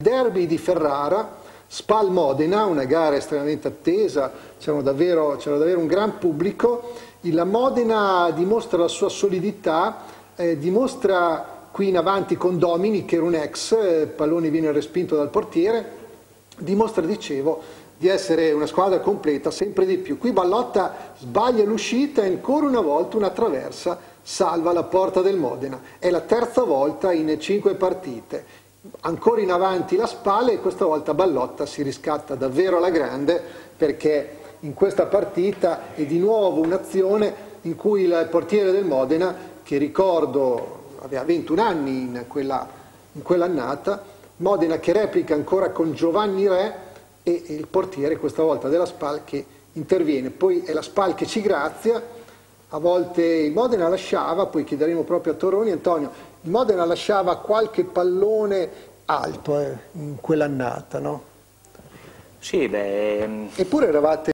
Derby di Ferrara, Spal Modena, una gara estremamente attesa, c'era davvero, davvero, un gran pubblico. La Modena dimostra la sua solidità, eh, dimostra qui in avanti con Domini, che era un ex, eh, pallone viene respinto dal portiere, dimostra, dicevo, di essere una squadra completa sempre di più. Qui Ballotta sbaglia l'uscita e ancora una volta una traversa salva la porta del Modena. È la terza volta in cinque partite ancora in avanti la spalla e questa volta Ballotta si riscatta davvero alla grande perché in questa partita è di nuovo un'azione in cui il portiere del Modena, che ricordo aveva 21 anni in, quella, in quell'annata, Modena che replica ancora con Giovanni Re e il portiere questa volta della SPAL che interviene. Poi è la SPAL che ci grazia, a volte il Modena lasciava, poi chiederemo proprio a Toroni, Antonio, il Modena lasciava qualche pallone alto eh, in quell'annata, no? Sì, beh... Ehm, Eppure eravate